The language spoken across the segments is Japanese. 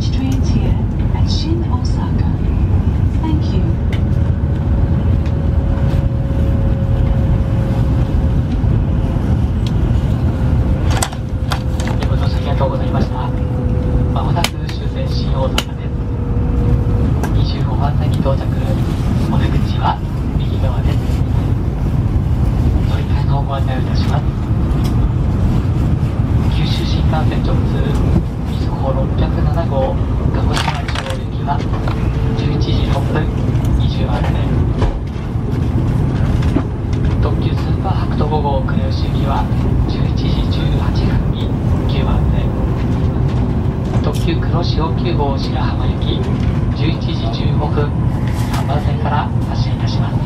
Strange train. 607号鹿児島中央行きは11時6分20番線特急スーパー白鳥5号倉吉行きは11時18分に9番線特急黒潮9号白浜行き11時15分3番線から発車いたします。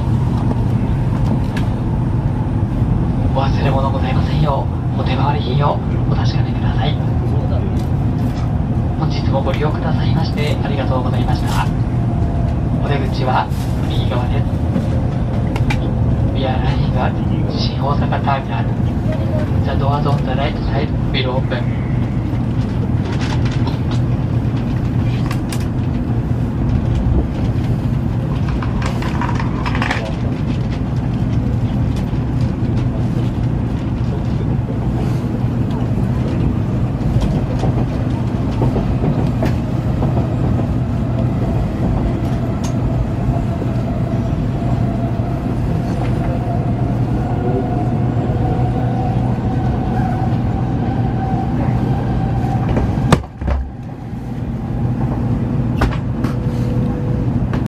お忘れ物ございませんようお手回り品をお確かめください。ご利用くださいましてありがとうございました。お出口は右側です。アラインが新大阪ターミナル。ザドアゾンザライトサイドビルオープン。